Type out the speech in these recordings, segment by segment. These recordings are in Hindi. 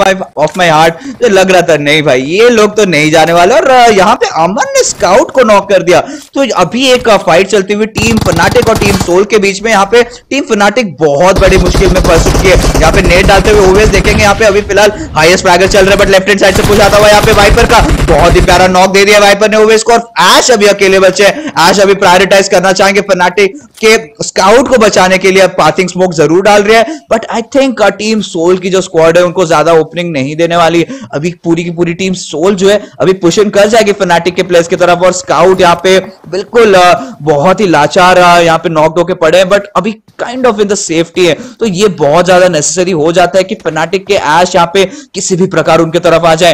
ऑफ़ माई हार्ट लग रहा था, नहीं भाई, ये लोग तो नहीं जाने वाले। और यहाँ पे अमन ने स्काउट को नॉक कर दिया। तो अभी एक फाइट चलती हुई टीम फनाटिक और टीम सोल के बीच में यहाँ पे टीम फनाटिक बहुत बड़ी मुश्किल में फंस चुकी है। यहाँ पे नेट डालते हुए ओवेस देखेंगे, यहाँ पे अभी फ़िलहाल हाईएस्ट फ्रैगर चल रहा बट लेफ़्ट हैंड साइड से पुश आता हुआ यहाँ पे वाइपर का। बहुत ही प्यारा नॉक दे दिया वाइपर ने ओवेस को और एश अभी अकेले बचे एश अभी प्रायोरिटाइज करना चाहेंगे फनाटिक के स्काउट को बचाने के लिए। पार्थिंग स्मोक ज़रूर डाल रहे हैं but I think team Soul की जो स्क्वाड है, उनको ज़्यादा ओपनिंग नहीं देने वाली अभी पूरी की पूरी टीम सोल जो है, अभी पुशन कर जाएगी फनाटिक के प्लेस की तरफ़ और स्काउट यहाँ पे बिल्कुल बहुत ही लाचार यहाँ पे नॉक होके पड़े हैं बट अभी kind of in the safety है। तो ये बहुत ज़्यादा नेसेसरी हो जाता है कि फनाटिक के एश यहाँ पे किसी भी प्रकार उनके तरफ़ आ जाए।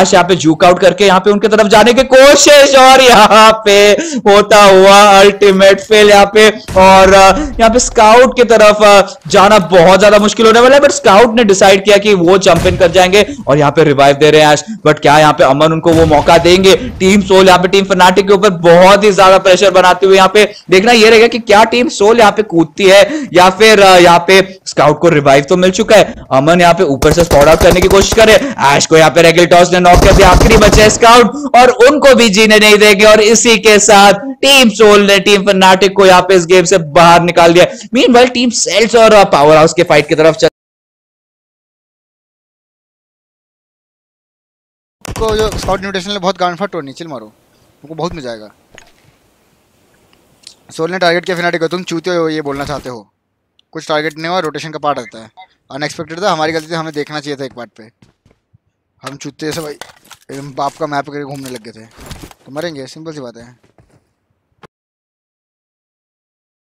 एश यहाँ पे जूक आउट करके यहाँ पे उनके तरफ़ जाने की कोशिश और यहाँ पे होता हुआ अल्टीमेट फेल यहाँ पे और यहाँ पे स्काउट की तरफ़ जाना बहुत ज़्यादा मुश्किल होने वाला है बट स्काउट ने डिसाइड किया कि वो जंप इन कर जाएँगे और यहाँ पे रिवाइव दे रहे हैं एश बट क्या यहाँ पे अमन उनको वो मौका देंगे? टीम सोल यहाँ पे टीम फनाटिक के ऊपर बहुत ही ज़्यादा प्रेशर बनाते हुए यहाँ पे देखना ये रहेगा कि क्या टीम सोल यहाँ पे कूदती है या फिर यहाँ पे स्काउट को रिवाइव तो मिल चुका है। अमन यहाँ पे ऊपर से स्पॉट आउट करने की कोशिश करे एश को यहाँ पे रेगल टॉस ने नॉक कर दिया। आखिरी बचे स्काउट और उनको भी जीने नहीं देंगे और इसी के साथ टीम सोल ने टीम फनाटिक को यहाँ पे इस गेम से बाहर निकाल दिया। मीन टीम सेल्स और पावर हाउस के फाइट की तरफ़ को जो स्काउट इन्विटेशन बहुत गांड फट होनी चिल मारो। उनको बहुत मज़ा आएगा। सोल ने टारगेट किया फिनाटिक तुम चूते हो, ये बोलना चाहते हो। कुछ टारगेट नहीं हुआ रोटेशन का पार्ट रहता है। अनएक्सपेक्टेड था, हमारी गलती थी, हमें देखना चाहिए था एक पार्ट पे। हम चूते जैसे भाई। बाप का मैप करके घूमने लग गए थे। तो मरेंगे सिंपल सी बात है।